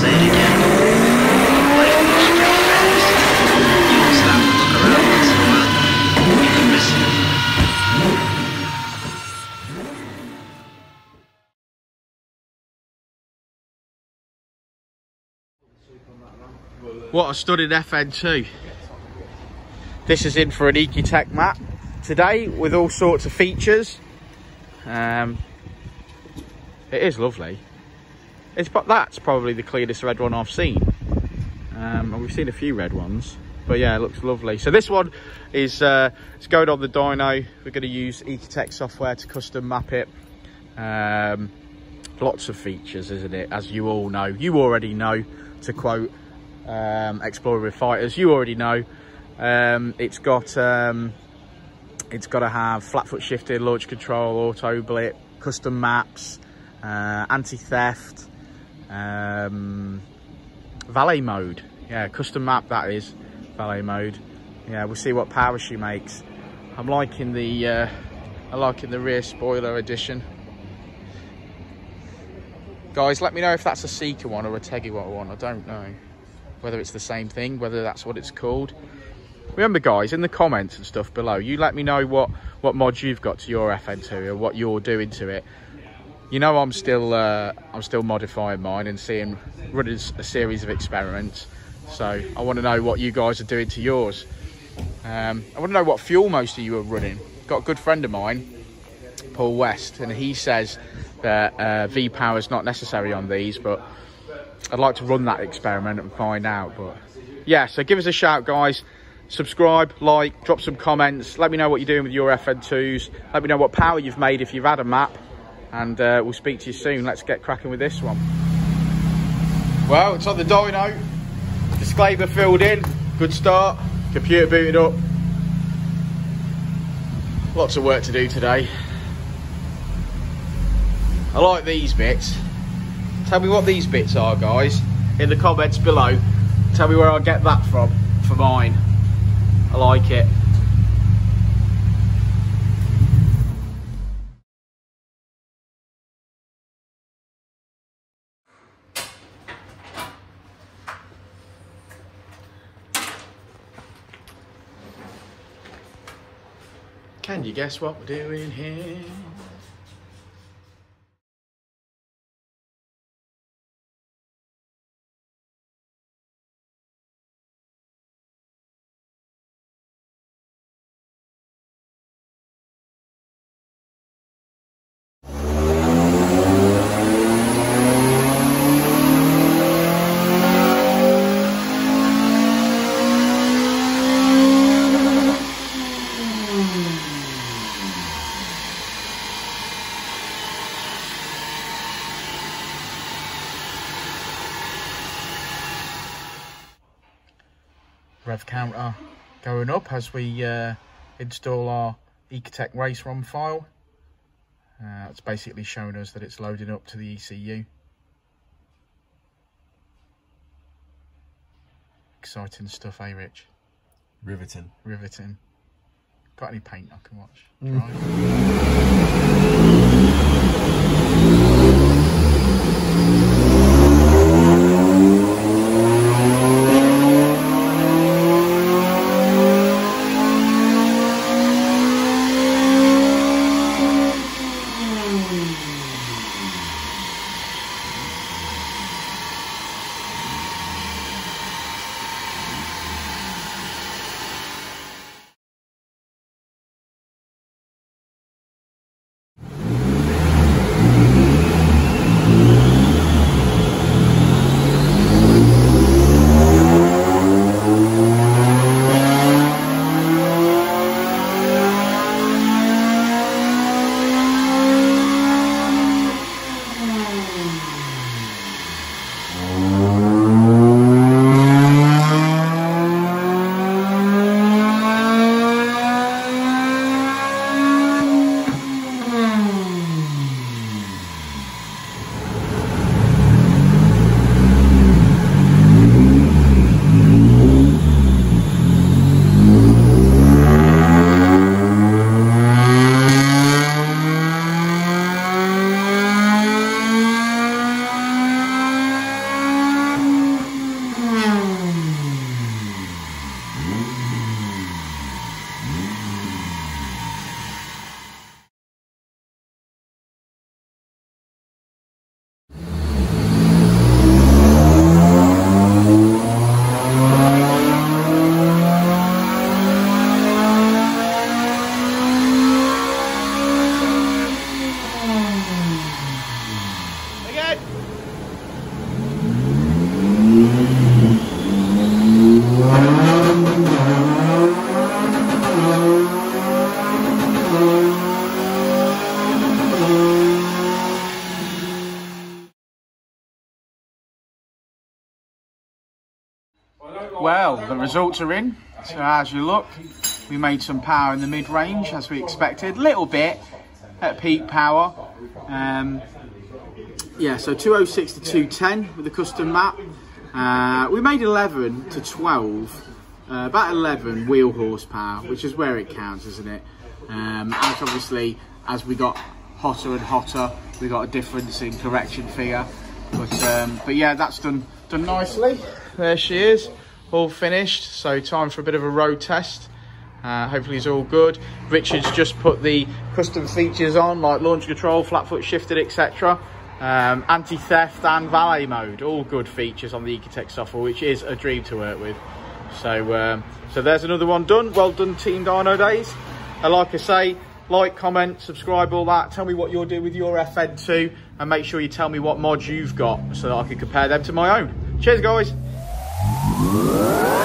What a stunning FN2. This is in for an Ecutek map today with all sorts of features. Um, it is lovely. It's but that's probably the cleanest red one I've seen. Um, and we've seen a few red ones, but yeah, it looks lovely. So this one is uh, it's going on the dyno. We're going to use Ecutek software to custom map it. Um, lots of features, isn't it? As you all know, you already know. To quote um, Explorer with Fighters, you already know. Um, it's got um, it's got to have flat foot shifted, launch control, auto blip, custom maps, uh, anti-theft, um, valet mode. Yeah, custom map that is valet mode. Yeah, we'll see what power she makes. I'm liking the uh, I'm liking the rear spoiler edition. Guys, let me know if that's a Seeker one or a Tegiwa one. I don't know whether it's the same thing, whether that's what it's called. Remember, guys, in the comments and stuff below, you let me know what what mods you've got to your FN2 or what you're doing to it. You know, I'm still uh, I'm still modifying mine and seeing running a series of experiments. So I want to know what you guys are doing to yours. Um, I want to know what fuel most of you are running. Got a good friend of mine, Paul West, and he says that uh, V power is not necessary on these, but I'd like to run that experiment and find out. But yeah, so give us a shout, guys. Subscribe, like, drop some comments. Let me know what you're doing with your FN2s. Let me know what power you've made if you've had a map. And uh, we'll speak to you soon. Let's get cracking with this one. Well, it's on the dyno. Disclaimer filled in. Good start. Computer booted up. Lots of work to do today. I like these bits. Tell me what these bits are, guys, in the comments below. Tell me where I get that from for mine. I like it. Can you guess what we're doing here? Counter going up as we uh, install our Ecutek race ROM file. Uh, it's basically showing us that it's loading up to the ECU. Exciting stuff, eh, Rich? Riveting. Riveting. Got any paint I can watch? Dry? Well, the results are in. So as you look, we made some power in the mid-range as we expected. A little bit at peak power. Um, yeah, so 206 to 210 with the custom map. Uh, we made 11 to 12, uh, about 11 wheel horsepower, which is where it counts, isn't it? Um, as obviously, as we got hotter and hotter, we got a difference in correction figure. But um, but yeah, that's done done nicely. There she is, all finished. So time for a bit of a road test. Uh, hopefully it's all good. Richard's just put the custom features on, like launch control, flat foot shifted, etc. Um, anti-theft and valet mode, all good features on the Ecutek software, which is a dream to work with. So, um, so there's another one done. Well done, Team Dynodaze. And like I say, like, comment, subscribe, all that. Tell me what you're doing with your FN2, and make sure you tell me what mods you've got so that I can compare them to my own. Cheers, guys. Música